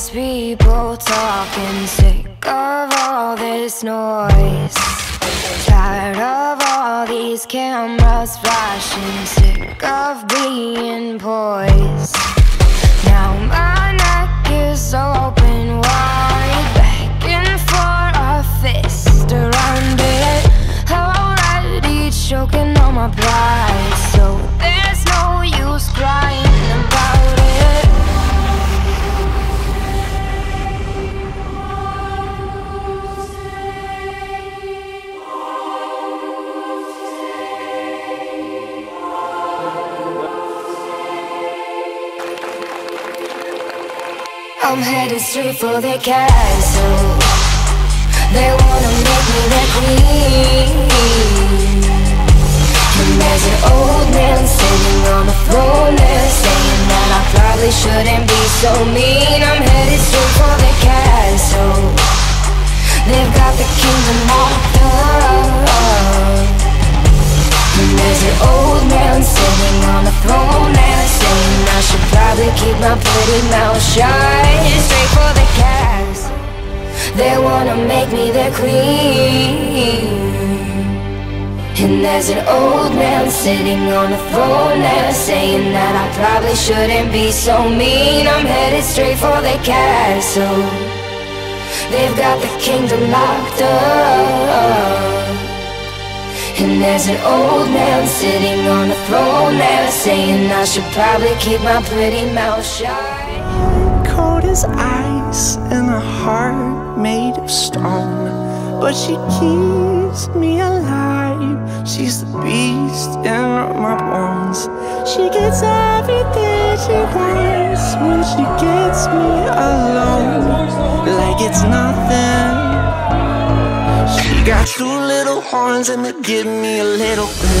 these people talking, sick of all this noise. Tired of all these cameras flashing, sick of being poised. Now my neck is open wide, begging for a fist around it. Already choking on my pride, so there's no use crying I'm headed straight for the castle. They wanna make me their queen. And there's an old man sitting on the throne there saying that I probably shouldn't be so mean. I'm headed straight for the castle. They've got the kingdom locked up. And there's an old man sitting on the throne there saying I should probably keep my pretty mouth shut. They wanna make me their queen. And there's an old man sitting on the throne there saying that I probably shouldn't be so mean. I'm headed straight for the castle. They've got the kingdom locked up. And there's an old man sitting on the throne there saying I should probably keep my pretty mouth shut. As ice and a heart made of stone. But she keeps me alive. She's the beast in my bones. She gets everything she wants when she gets me alone. Like it's nothing. She got two little horns and they give me a little bit.